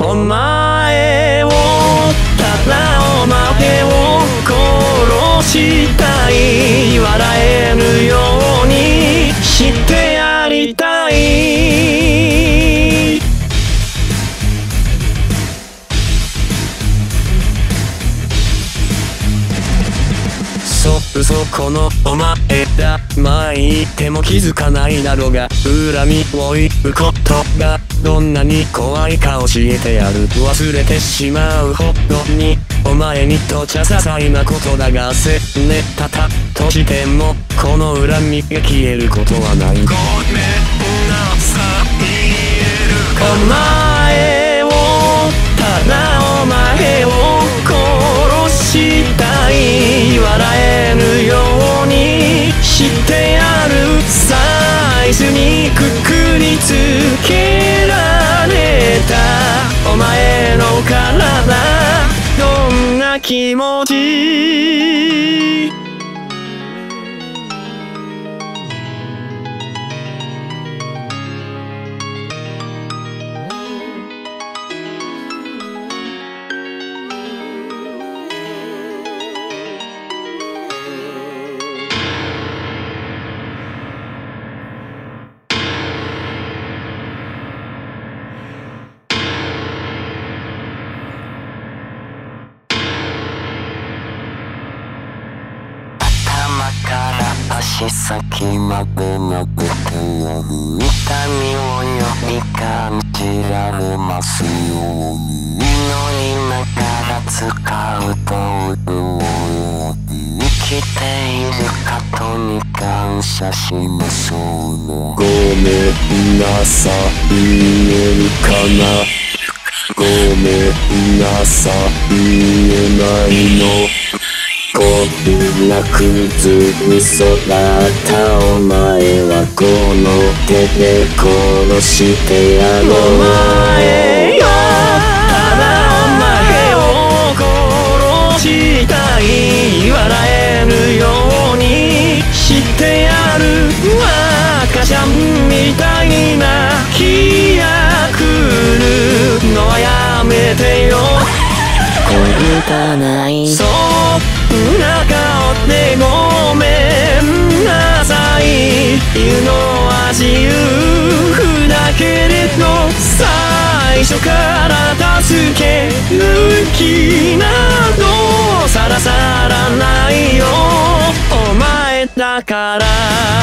お前をただお前を殺してそ、そこのお前だ前っても気づかないだろうが恨みを言うことがどんなに怖いか教えてやる忘れてしまうほどにお前にとちゃ些細なことだがせねたたとしてもこの恨みが消えることはない。ごめんなさい言えるかお前をただ気持ちから足先までなくても痛みをより感じられますように祈りながら使う道具を生きていることに感謝しましょうねごめんなさい。言えるかなごめんなさい。言えないの。こんなクズに育ったお前はこの手で殺してやろう。お前よただお前を殺したい笑えるようにしてやる赤ちゃんみたいな気が来るのはやめてよ汚い犬は自由だけれど最初から助ける気などさらさらないよお前だから